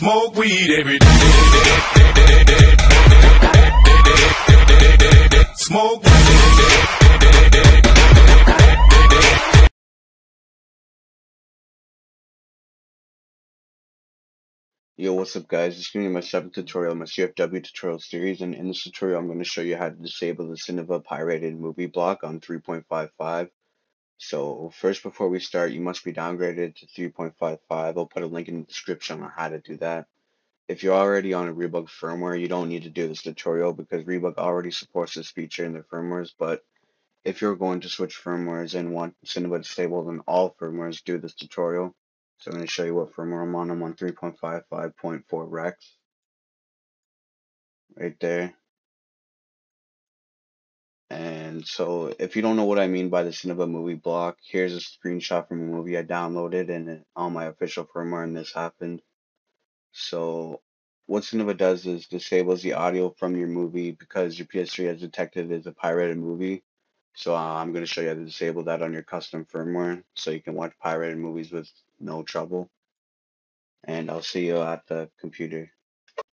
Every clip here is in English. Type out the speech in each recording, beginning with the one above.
Smoke weed every day. Smoke Yo, what's up guys? This is going to be my seventh tutorial my CFW tutorial series and in this tutorial I'm going to show you how to disable the Cinavia pirated movie block on 3.55. So first before we start you must be downgraded to 3.55. I'll put a link in the description on how to do that. If you're already on a Rebug firmware you don't need to do this tutorial because Rebug already supports this feature in their firmwares but if you're going to switch firmwares and want Cinavia disabled in all firmwares do this tutorial. So I'm going to show you what firmware I'm on. I'm on 3.55.4 Rex. Right there. And so if you don't know what I mean by the Cinavia movie block, here's a screenshot from a movie I downloaded and on my official firmware and this happened. So what Cinavia does is disables the audio from your movie because your PS3 has detected as a pirated movie. So uh, I'm going to show you how to disable that on your custom firmware so you can watch pirated movies with no trouble. And I'll see you at the computer.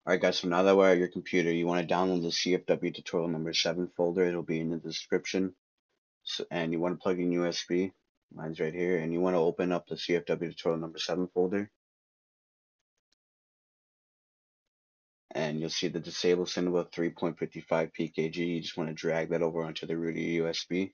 Alright guys, so now that we're at your computer, you want to download the CFW tutorial number 7 folder. It'll be in the description. So, and you want to plug in USB. Mine's right here. And you want to open up the CFW tutorial number 7 folder. And you'll see the disable Cinavia 3.55 PKG. You just want to drag that over onto the root of your USB.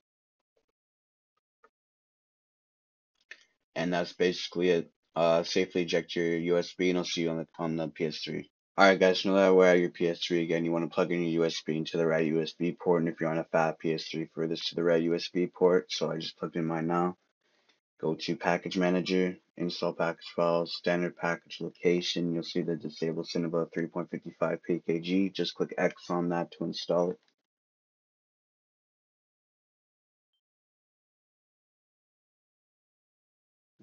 And that's basically it uh, safely eject your USB and I'll see you on the, on the PS3. Alright guys, now that we're at your PS3 again, you want to plug in your USB into the right USB port and if you're on a fat PS3 for this to the right USB port, so I just plugged in mine now. Go to package manager, install package files, standard package location, you'll see the disable Cinavia 3.55 PKG, just click X on that to install it.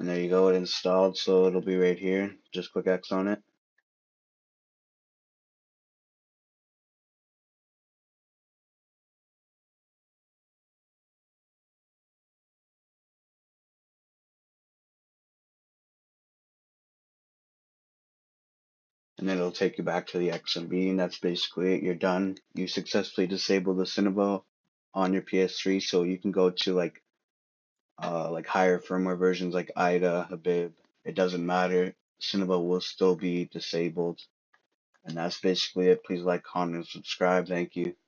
And there you go, it installed, so it'll be right here. Just click X on it. And then it'll take you back to the XMB and that's basically it. You're done. You successfully disabled the Cinavia on your PS3 so you can go to like uh, like higher firmware versions like IDA, Habib, it doesn't matter. Cinavia will still be disabled. And that's basically it. Please like, comment, and subscribe. Thank you.